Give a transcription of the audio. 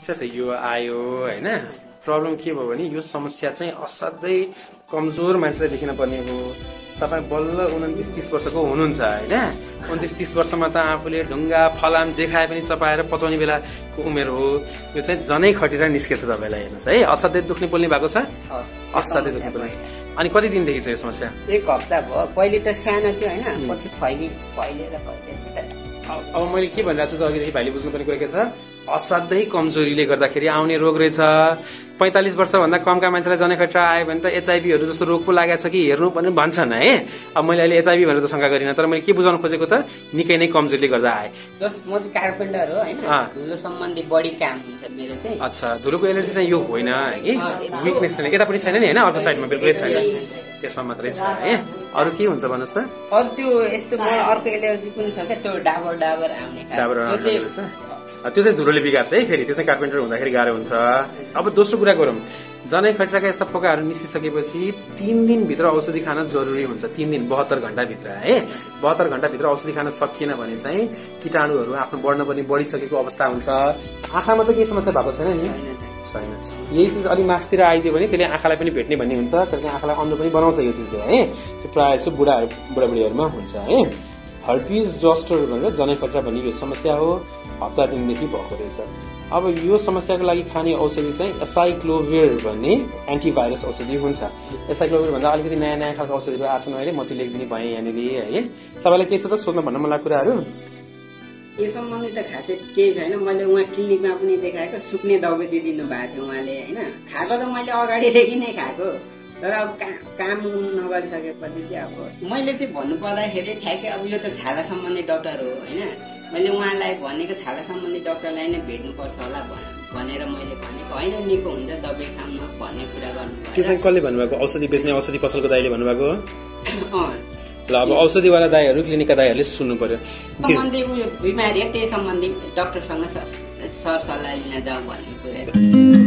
समस्या त यो आयो होइन? प्रब्लम के भयो भने यो समस्या चाहिँ असाध्यै कमजोर मान्छेलाई देखिन पर्ने हो। तपाईँ बल्ल उन्तिस तिस वर्षको हुनुहुन्छ होइन? उन्तिस तिस वर्षमा त आफूले ढुङ्गा फलाम जे खाए पनि चपाएर पचाउने बेलाको उमेर हो। यो चाहिँ जनै खटेर निस्केछ तपाईँलाई हेर्नुहोस् है। असाध्यै दुख्ने बोल्ने भएको छ? असाध्यै दुख्ने बोल्ने। अनि कति दिनदेखि छ यो समस्या? एक हप्ता भयो। पहिले त सानो थियो होइन? पछि फैलि फैलिएर फैलिएर अब मैले के भनिरहेको छु त अघिदेखि भाइले बुझ्नुपर्ने कुरा के छ? असाध्यै कमजोरीले गर्दाखेरि आउने रोग रहेछ। पैँतालिस वर्षभन्दा कमका मान्छेलाई जनखट्रा आयो भने त एचआइभीहरू जस्तो रोग पो लागेको छ कि हेर्नु पनि भन्छन् है? अब मैले अहिले एचआइभी भनेर त शङ्का गरिनँ तर मैले के बुझाउन खोजेको त निकै नै कमजोरीले गर्दा आए। म चाहिँ कार्पेन्टर हो होइन। धुलो सम्बन्धी बढी काम हुन्छ मेरो चाहिँ। अच्छा धुलोको एलर्जी चाहिँ यो होइन कि? यता- विकनेस छैन। यतापट्टि छैन नि होइन? अर्को साइडमा बिल्कुलै छैन। त्यसमा मात्रै छ है? अरू के हुन्छ भन्नुहोस् त? अरू त्यो यस्तो अर्को एलर्जी पनि छ क्या? त्यो डाबर डाबर आउने। डाबर त्यो चाहिँ रहेछ। त्यो चाहिँ धुलोले बिगार्छ है फेरि। त्यो चाहिँ कार्पेन्टर हुँदाखेरि गाह्रो हुन्छ। अब दोस्रो कुरा गरौँ। जनै खटराका यस्ता फोकाहरू निस्किसकेपछि तिन दिनभित्र औषधि खान जरुरी हुन्छ। तिन दिन बहत्तर घण्टाभित्र है? बहत्तर घण्टाभित्र औषधि खान सकिएन भने चाहिँ किटाणुहरू आफ्नो बढ्न पनि बढिसकेको अवस्था हुन्छ। आँखामा त केही समस्या भएको छैन नि? छैन। यही चिज अलिक मासतिर आइदियो भने त्यसले आँखालाई पनि भेट्ने भन्ने हुन्छ त्यसले आँखालाई अन्ध पनि बनाउँछ यो चिजले है। त्यो प्रायः जस्तो बुढाहरू बुढाबुढीहरूमा हुन्छ है। हर्पिज जस्टर भनेर जनैपट्टा भन्ने यो समस्या हो हप्ता दिनदेखि भएको रहेछ। अब यो समस्याको लागि खाने औषधि चाहिँ एसाइक्लोभिर भन्ने एन्टिभाइरस औषधि हुन्छ। एसाइक्लोभिर भन्दा अलिकति नयाँ नयाँ खालको औषधिहरू आएको छन् अहिले म त्यो लेखिदिने भएँ यहाँनिर है। तपाईँलाई के छ त सोध्न भन्न लागेको कुराहरू? यो सम्बन्धी त खासै केही छैन। मैले उहाँ क्लिनिकमा पनि देखाएको सुक्ने दबाई चाहिँ दिनुभएको थियो उहाँले होइन? खाएको त मैले अगाडिदेखि नै खाएको। तर अब का- काम नगरिसकेपछि चाहिँ अब मैले चाहिँ भन्नु पर्दाखेरि ठ्याक्कै अब यो त छाला सम्बन्धी डक्टर हो होइन? मैले उहाँलाई भनेको छाला सम्बन्धी डक्टरलाई नै भेट्नुपर्छ होला भन- भनेर मैले भनेको होइन। निको हुन्छ दबाई खाउन भन्ने कुरा गर्नु कसले भन्नुभएको? औषधि बेच्ने औषधि पसलको दाइले भन्नुभएको ल अब औषधिवाला दाईहरू क्लिनिकका दाईहरूले सुन्नु पर्यो। बिमारी त्यही सम्बन्धी डक्टरसँग सर सरसल्लाह लिन जाउँ भन्ने कुरा।